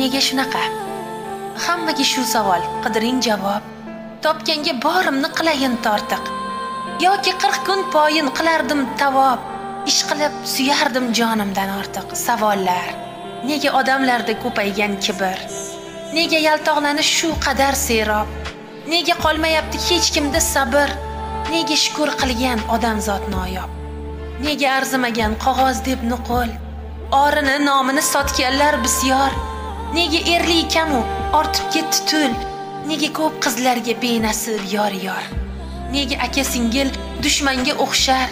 nega shunaqa? Hammaga shu savol qidiring javob. Topganga borimni qilayin tortiq. Yoki qirq kun poyin qilardim tavob. Ish qilib suyardim jonimdan ortiq. Savollar. Nega odamlarda ko'paygan kibr nega yaltoqlanish shu qadar serob? Nega qolmayapti hech kimda sabr? Nega shukur qilgan odamzod noyob? Nega arzimagan qog'oz deb nuqul? Orini nomini sotganlar bisyor. Nega erli kamu ortib ketdi tul? Nega ko'p qizlarga benasib yor yor? Nega aka singil dushmanga o'xshar?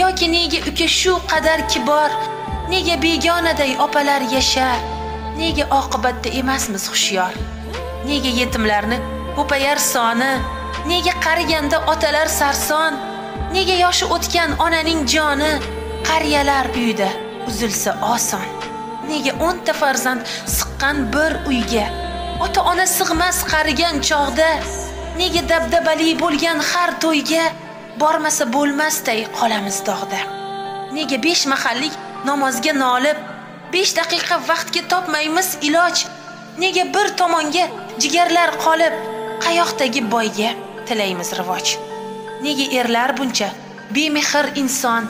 Yoki nega uka shu qadar kibor? Nega begonaday opalar yashar? Nega oqibatda emasmiz hushyor? Nega yetimlarni ko'payar soni? Nega qariganda otalar sarson? Nega yoshi o'tgan onaning joni? Qariyalar uyida uzilsa oson. Nega o'nta farzand siqqan bir uyga? Ota ona sig'mas qarigan chog'da nega dabdabali bo'lgan har to'yga bormasa bo'lmasday qolamiz dog'da? Nega besh mahallik namozga nolib besh daqiqa vaqtga topmaymiz iloj? Nega bir tomonga jigarlar qolib qayoqdagi boyga tilaymiz rivoj? Nega erlar buncha bemehr inson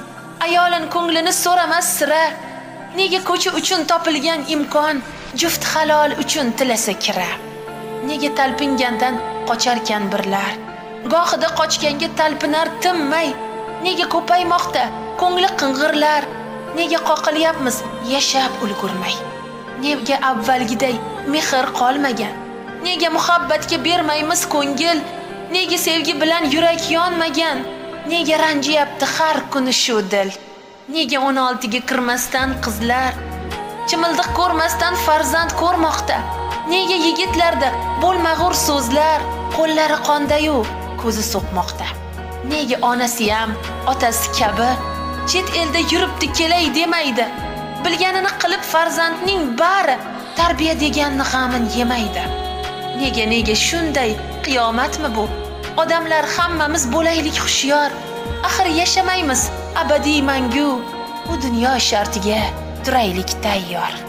ayolin ko'nglini so'ramas sira? Nega ko'cha uchun topilgan imkon juft halol uchun tilasa kira? Nega talpingandan qocharkan birlar? Gohida qochganga talpinar tinmay nega ko'paymoqda ko'ngli qing'irlar? Nega qoqilyapmiz yashab ulgurmay? Nega avvalgiday mehr qolmagan. Nega muhabbatga bermaymiz ko'ngil? Nega sevgi bilan yurak yonmagan? Nega ranjiyapti har kuni shu dil? Nega 16 ga kirmasdan qizlar? Chimildiq ko'rmasdan farzand ko'rmoqda. Nega yigitlarda bo'lmag'ur so'zlar? Qo'llari qondayu ko'zi so'qmoqda nega onasiyam otasi kabi chet elda yuribdi kelay demaydi? Bilganini qilib farzandning bari tarbiya deganni g'amin yemaydi. Nega nega shunday qiyomatmi bu? Odamlar hammamiz bo'laylik hushyor. Axir yashamaymiz. Abadiy mangu bu dunyo shartiga turaylik tayyor.